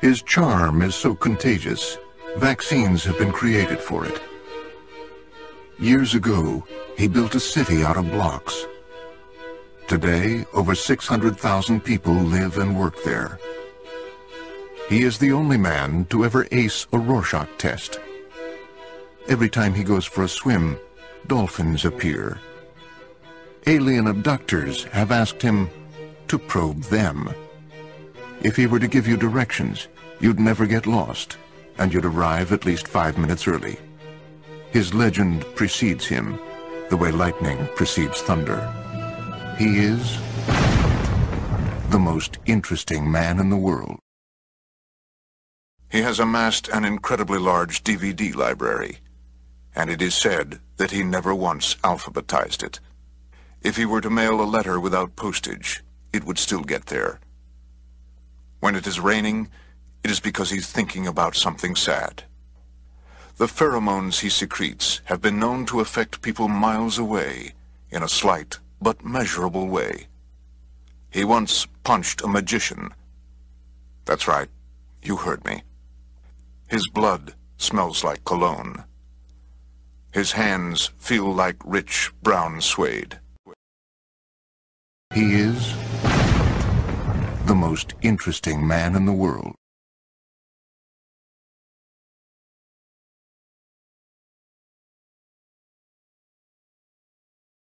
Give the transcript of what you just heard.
His charm is so contagious, vaccines have been created for it. Years ago, he built a city out of blocks. Today, over 600,000 people live and work there. He is the only man to ever ace a Rorschach test. Every time he goes for a swim, dolphins appear. Alien abductors have asked him to probe them. If he were to give you directions, you'd never get lost, and you'd arrive at least five minutes early. His legend precedes him, the way lightning precedes thunder. He is the most interesting man in the world. He has amassed an incredibly large DVD library, and it is said that he never once alphabetized it. If he were to mail a letter without postage, it would still get there. When it is raining, it is because he's thinking about something sad. The pheromones he secretes have been known to affect people miles away in a slight but measurable way. He once punched a magician. That's right, you heard me. His blood smells like cologne. His hands feel like rich brown suede. He is the most interesting man in the world.